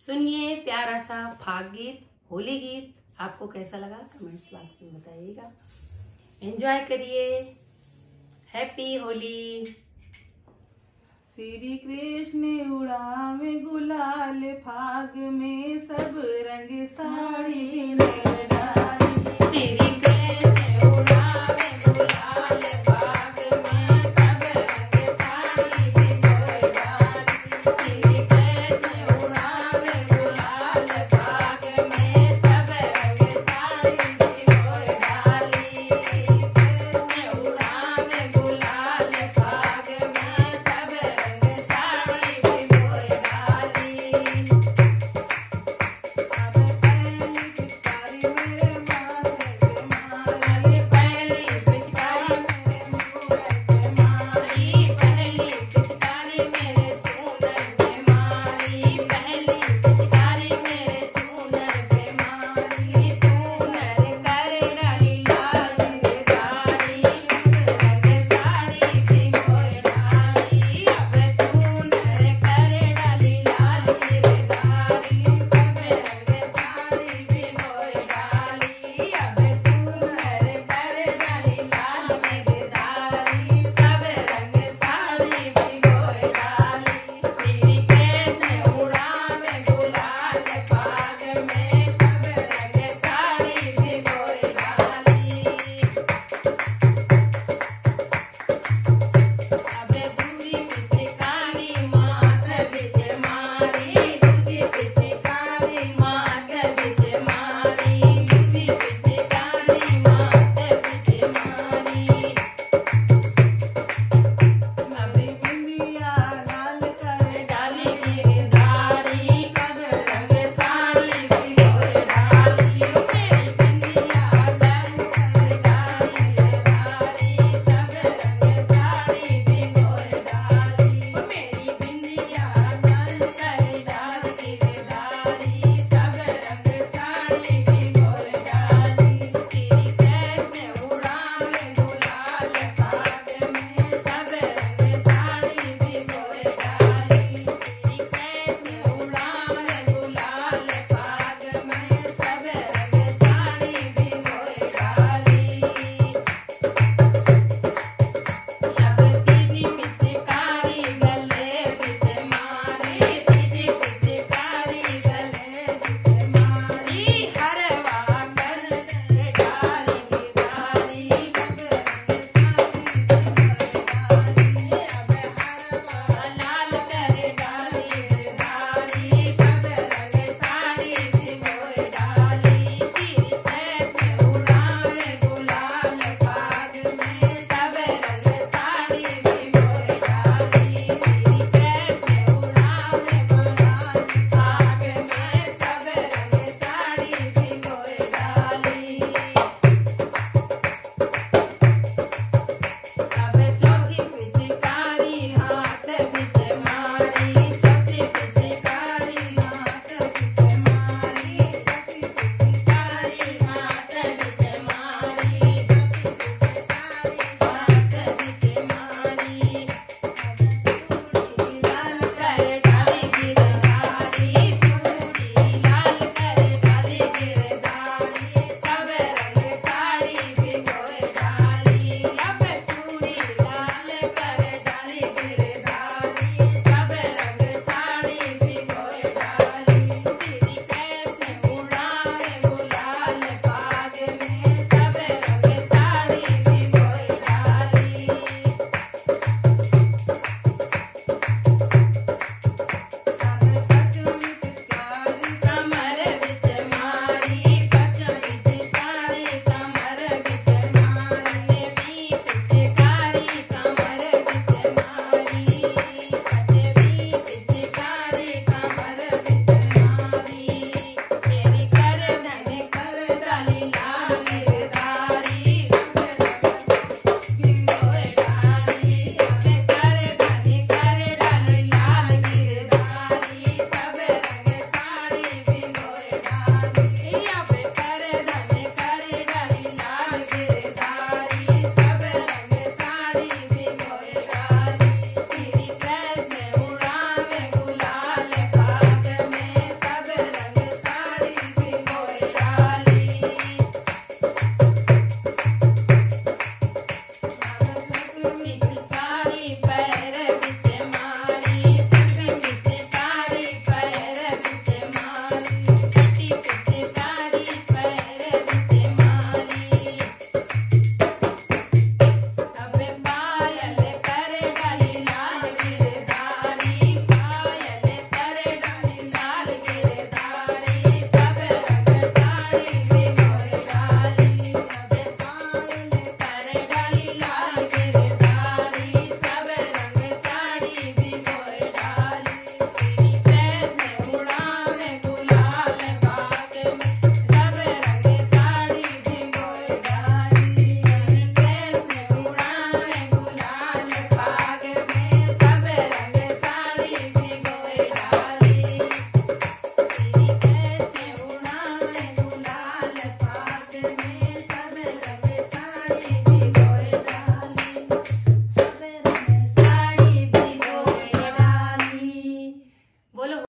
सुनिए प्यारा सा फाग गीत होली गीत। आपको कैसा लगा? कमेंट्स बॉक्स में बताइएगा। एंजॉय करिए। हैप्पी होली श्री कृष्ण उड़ावे गुलाल फाग में सब रंग साड़ी Bye.